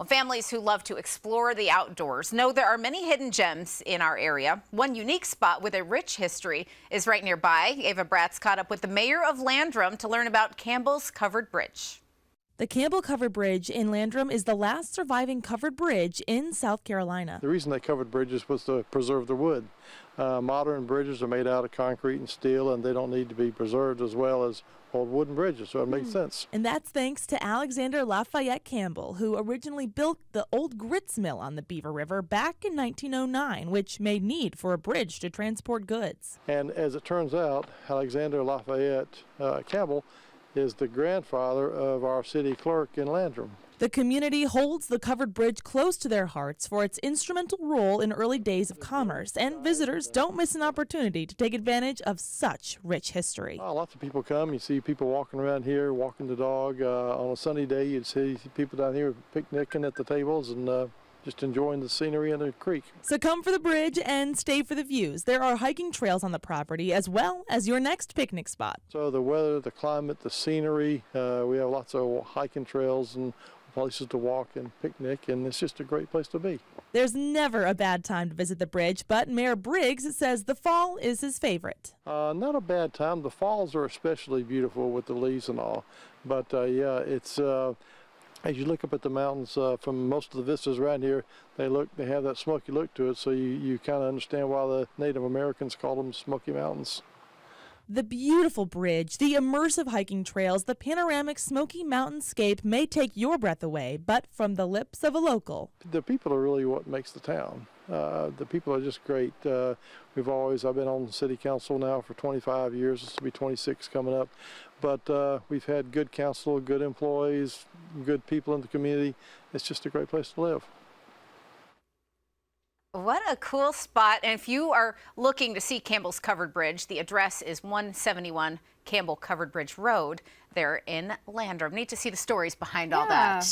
Well, families who love to explore the outdoors know there are many hidden gems in our area. One unique spot with a rich history is right nearby. Ava Braatz caught up with the mayor of Landrum to learn about Campbell's Covered Bridge. The Campbell Covered Bridge in Landrum is the last surviving covered bridge in South Carolina. The reason they covered bridges was to preserve the wood. Uh, modern bridges are made out of concrete and steel and they don't need to be preserved as well as old wooden bridges, so it makes sense. And that's thanks to Alexander Lafayette Campbell, who originally built the old grits mill on the Beaver River back in 1909, which made need for a bridge to transport goods. And as it turns out, Alexander Lafayette uh, Campbell is the grandfather of our city clerk in Landrum. The community holds the covered bridge close to their hearts for its instrumental role in early days of commerce, and visitors don't miss an opportunity to take advantage of such rich history. Oh, lots of people come. You see people walking around here, walking the dog. Uh, on a sunny day, you'd see people down here picnicking at the tables and uh, just enjoying the scenery and the creek. So come for the bridge and stay for the views. There are hiking trails on the property as well as your next picnic spot. So the weather, the climate, the scenery, uh, we have lots of hiking trails and places to walk and picnic, and it's just a great place to be. There's never a bad time to visit the bridge, but Mayor Briggs says the fall is his favorite. Uh, not a bad time. The falls are especially beautiful with the leaves and all, but uh, yeah, it's. As you look up at the mountains uh, from most of the vistas around here, they look, they have that smoky look to it, so you, you kind of understand why the Native Americans call them Smoky Mountains. The beautiful bridge, the immersive hiking trails, the panoramic Smoky Mountainscape may take your breath away, but from the lips of a local. The people are really what makes the town. Uh, the people are just great. Uh, we've always, I've been on the city council now for 25 years. This will be 26 coming up. But uh, we've had good council, good employees, good people in the community. It's just a great place to live. What a cool spot. And if you are looking to see Campbell's Covered Bridge, the address is 171 Campbell Covered Bridge Road there in Landrum. Need to see the stories behind yeah. all that.